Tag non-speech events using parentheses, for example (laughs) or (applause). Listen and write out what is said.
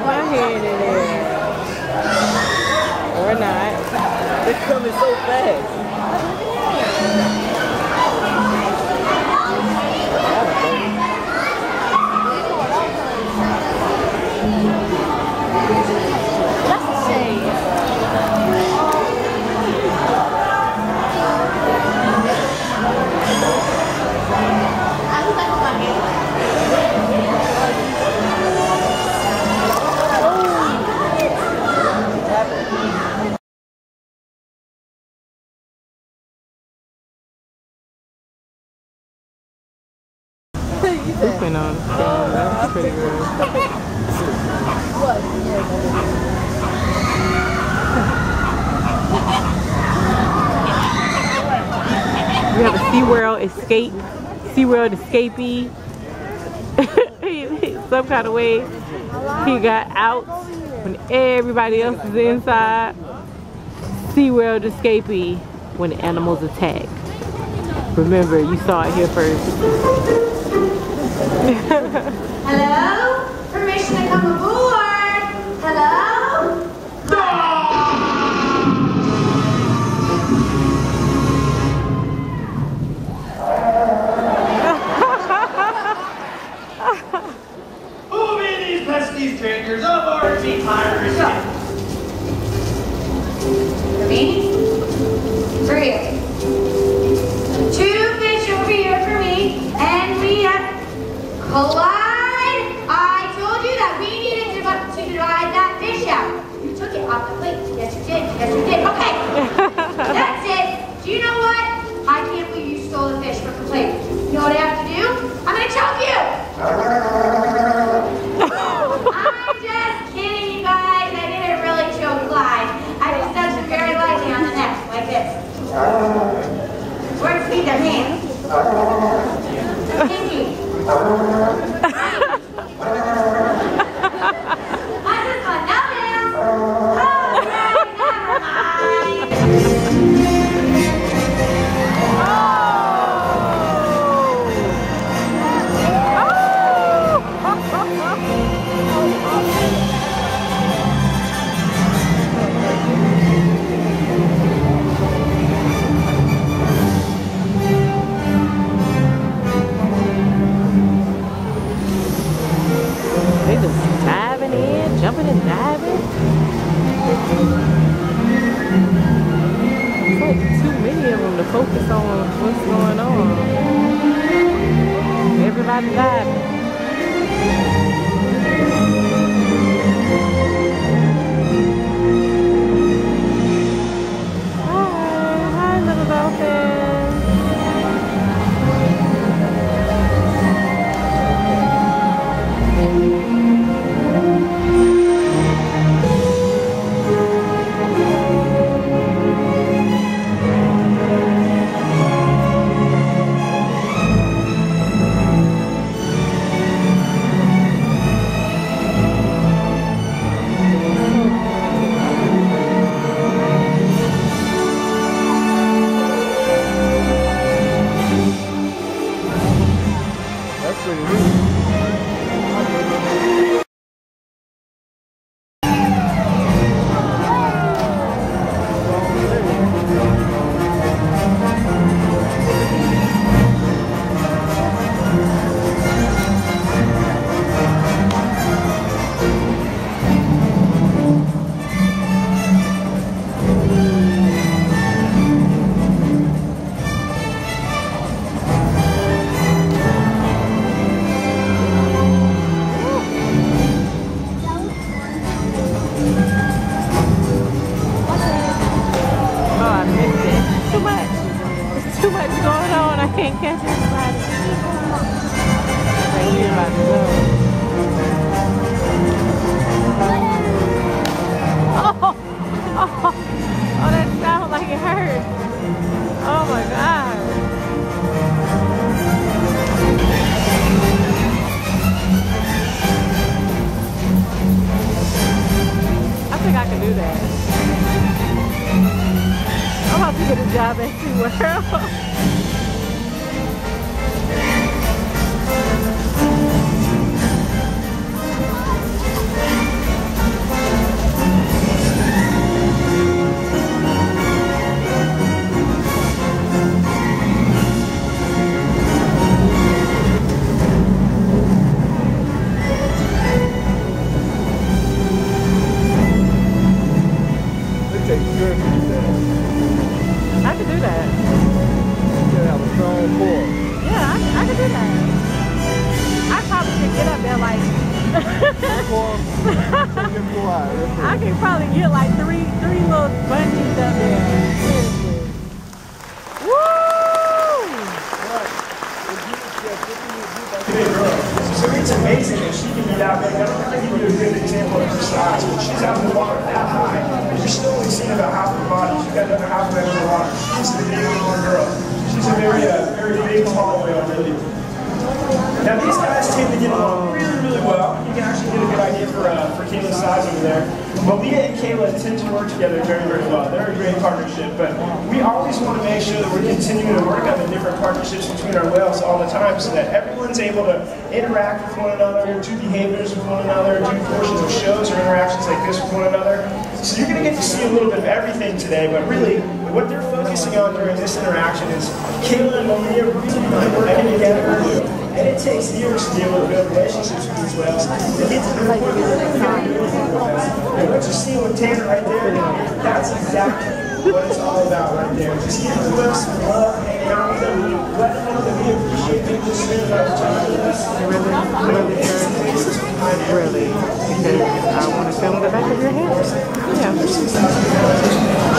put my hand in there. Or not. It's coming so fast. Pretty good. (laughs) We have a SeaWorld escape, SeaWorld escapee. (laughs) Some kind of way he got out when everybody else is inside. SeaWorld escapee when animals attack. Remember, you saw it here first. Hello? Permission to come aboard? Hello? Who be these pesky strangers aboard the pirate collide. I told you that we needed to, divide that fish out. You took it off the plate. Yes, you did. Yes, you did. Okay. (laughs) That's it. Do you know what? I can't believe you stole the fish from the plate. You know what I have to do? I'm gonna choke you. I'm just kidding, you guys. I didn't really choke Clyde. I just touched him very lightly on the neck, like this. Where's feet their hands? Pinky. I just want no That's Oh, (laughs) oh, oh, that like it. Oh my God. I think I can do that. I'm about to get a job at SeaWorld. (laughs) I can probably get like three, three little bungees up there. Woo! So it's amazing that she can be that, there. I'm going to give you a good example of her size, but she's out in the water that high, and you're still only seeing about half her body. She's got another half of it in the water. She's a big, little girl. She's a very, uh, very big, tall whale, really. Now, these guys tend to get along you can actually get a good idea for uh, for Kayla's size over there. Malia and Kayla tend to work together very, very well. They're a great partnership, but we always want to make sure that we're continuing to work on the different partnerships between our whales all the time so that everyone's able to interact with one another, do behaviors with one another, do portions of shows or interactions like this with one another. So you're going to get to see a little bit of everything today, but really what they're focusing on during this interaction is Kayla and Malia really working together. Takes years to build relationships with these whales. To get to the point where they're. And what you see with Tanner right there, that's exactly what it's all about right there. Just the whales some love, out with them, them know that we appreciate them just spending time with us. Really, really. Really. Because I want to film the back of your head. Yeah.